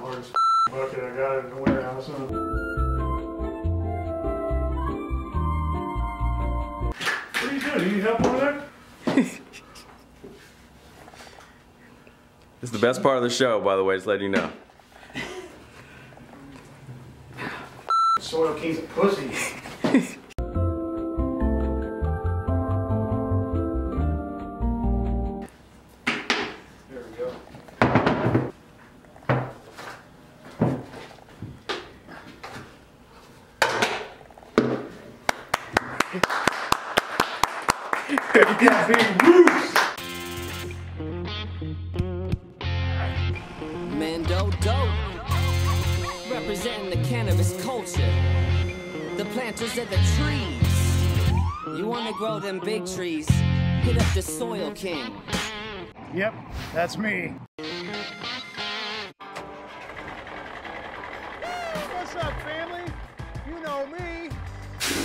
bucket. I got in the warehouse. What are you doing? Do you need help over there? This is the best part of the show, by the way, just letting you know. Soil King's a pussy. Mendo Dope. Representing the cannabis culture. The planters of the trees. You wanna grow them big trees? Hit up the Soil King. Yep, that's me. What's up, family?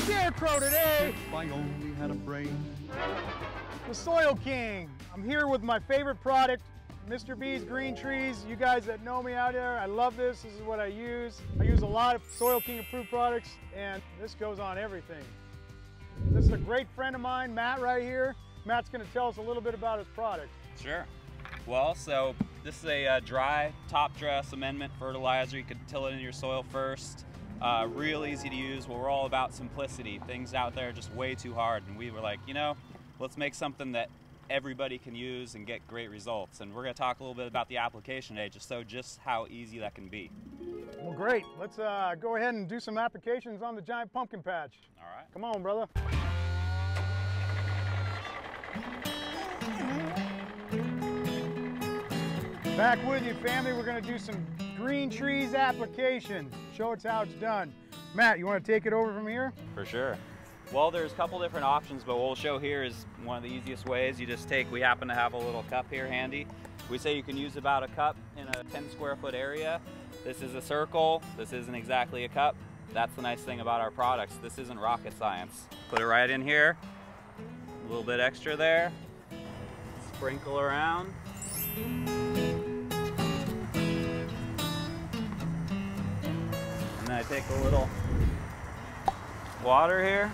You know me. Scarecrow today. If I only had a brain. The Soil King. I'm here with my favorite product, Mr. B's Green Trees. You guys that know me out there, I love this. This is what I use. I use a lot of Soil King approved products, and this goes on everything. This is a great friend of mine, Matt, right here. Matt's going to tell us a little bit about his product. Sure. Well, so this is a uh, dry top dress amendment fertilizer. You could till it in your soil first. Uh, real easy to use. Well, we're all about simplicity. Things out there are just way too hard, and we were like, you know, let's make something that everybody can use and get great results. And we're going to talk a little bit about the application today, just so just how easy that can be. Well, great. Let's uh, go ahead and do some applications on the giant pumpkin patch. All right. Come on, brother. Back with you, family. We're gonna do some green trees application. Show us how it's done. Matt, you wanna take it over from here? For sure. Well, there's a couple different options, but what we'll show here is one of the easiest ways. You just take, we happen to have a little cup here handy. We say you can use about a cup in a 10 square foot area. This is a circle. This isn't exactly a cup. That's the nice thing about our products. This isn't rocket science. Put it right in here. A little bit extra there. Sprinkle around. And then I take a little water here.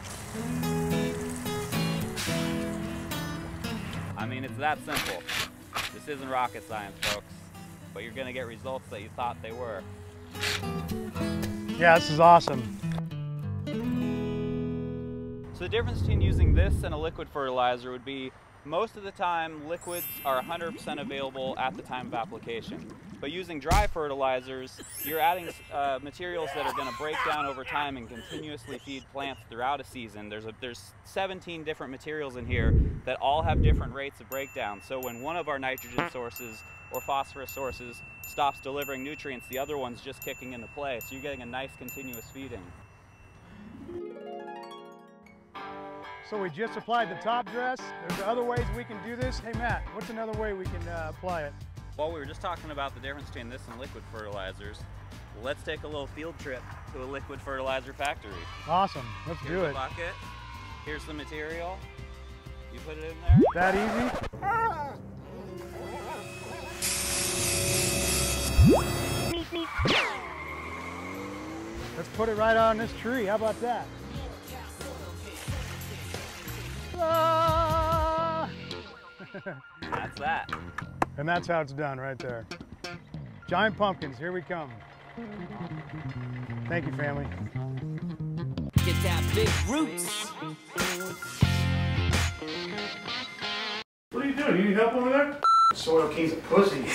I mean, it's that simple. This isn't rocket science, folks, but you're gonna get results that you thought they were. Yeah, this is awesome. So the difference between using this and a liquid fertilizer would be most of the time liquids are 100% available at the time of application. But using dry fertilizers, you're adding uh, materials that are going to break down over time and continuously feed plants throughout a season. There's, a, there's 17 different materials in here that all have different rates of breakdown. So when one of our nitrogen sources or phosphorus sources stops delivering nutrients, the other one's just kicking into play. So you're getting a nice continuous feeding. So we just applied the top dress. There's other ways we can do this. Hey Matt, what's another way we can uh, apply it? Well, we were just talking about the difference between this and liquid fertilizers. Let's take a little field trip to a liquid fertilizer factory. Awesome, let's Here's do the it. bucket. Here's the material. You put it in there. That easy? Let's put it right on this tree. How about that? That's that. and that's how it's done right there. Giant pumpkins, here we come. Thank you, family. Get that big roots. What are you doing? You need help over there? Soil King's a pussy.